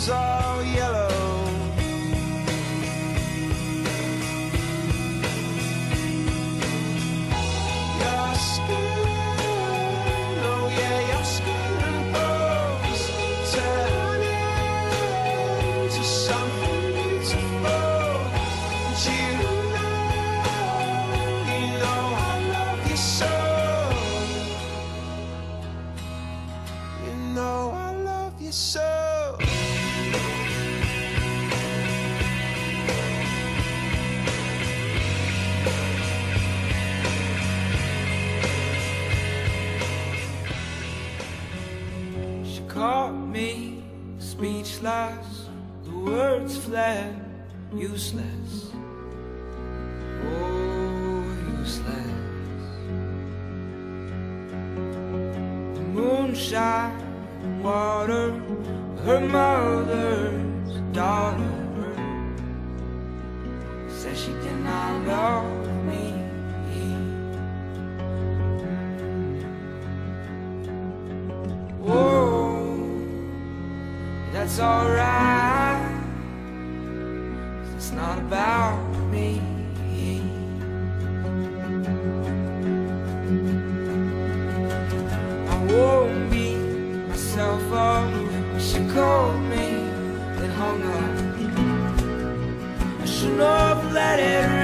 was all yellow. Your skin, oh yeah, your skin and bones something beautiful. You know, you know I love you so. You know I love you so. Caught me speechless, the words fled useless. Oh, useless. The moonshine, water, her mother's daughter said she did not love that's alright. It's not about me. I won't beat myself up. She called me and hung up. I should have let it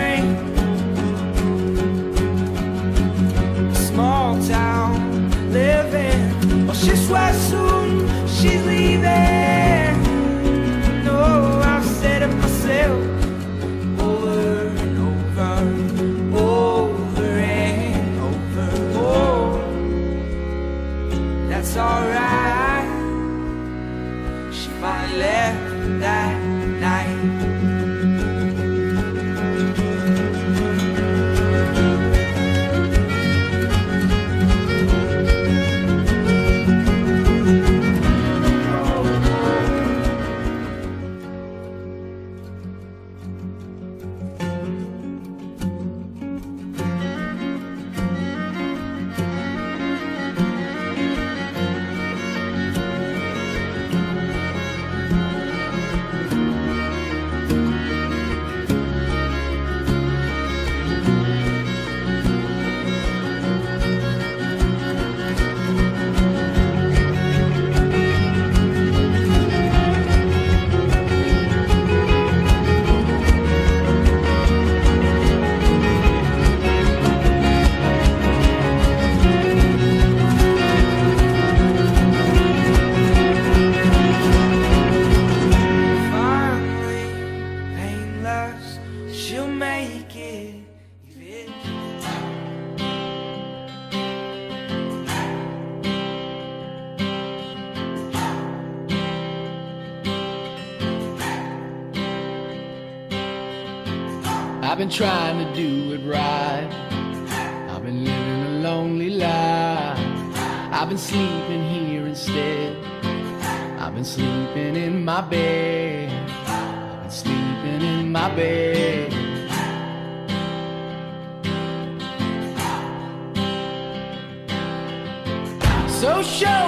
I've been trying to do it right. I've been living a lonely life. I've been sleeping here instead. I've been sleeping in my bed. I've been sleeping in my bed. Show